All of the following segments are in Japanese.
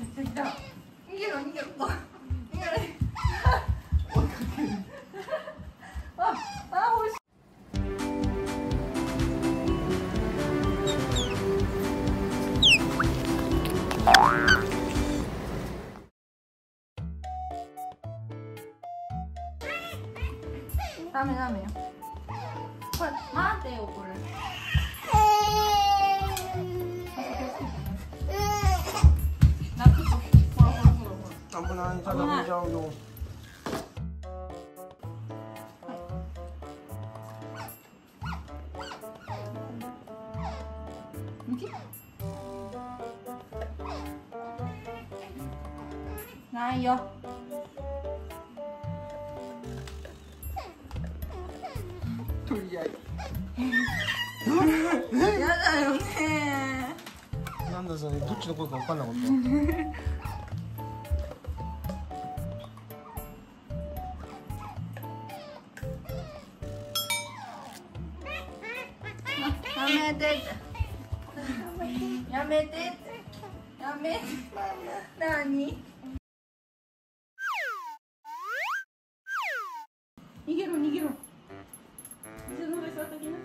来た逃げろ逃げろ逃げろああ欲しいダメダメよこれ待ってよこれちゃうよないよ。とりあえ やだよね。ずなんだそれどっちの声か分かんなかっためてやめて。やめて何逃げろ逃げろ水の上座って。きな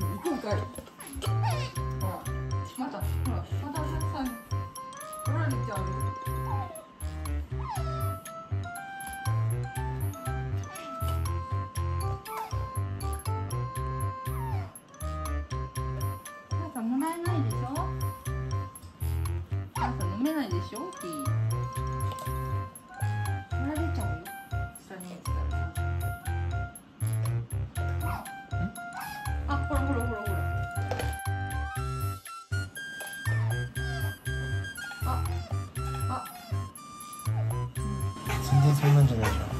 行くんかいでしょティー取られちゃうあほらほらほら。ああ。全然そんなんじゃないじゃん。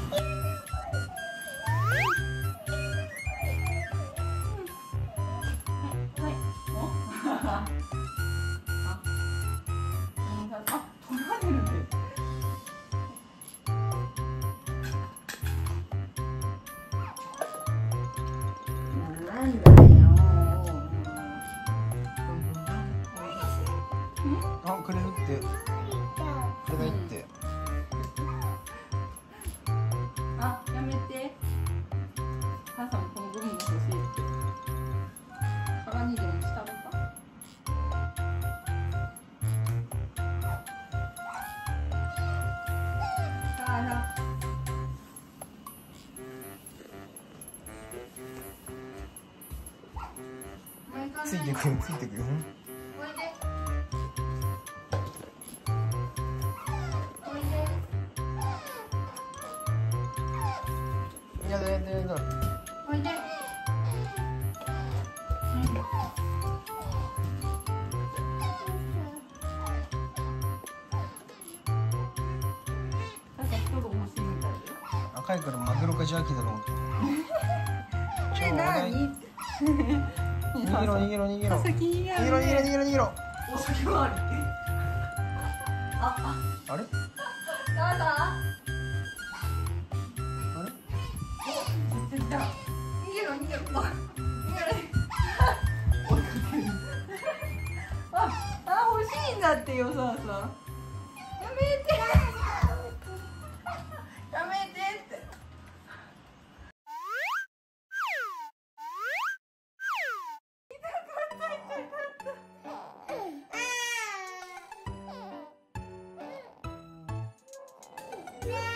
ついてくよついてくよおいで。赤いからマグロかジャーキーだと思って。これ何？逃げろ逃げろ逃げろ逃げろ逃げろ逃げろ逃げろお酒はあり。あ、あれ？あ、やだ？あれ？逃げろ逃げろ。逃げろ。追いかける。あ、あ欲しいんだってよさあさ。Yeah.